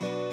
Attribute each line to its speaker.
Speaker 1: す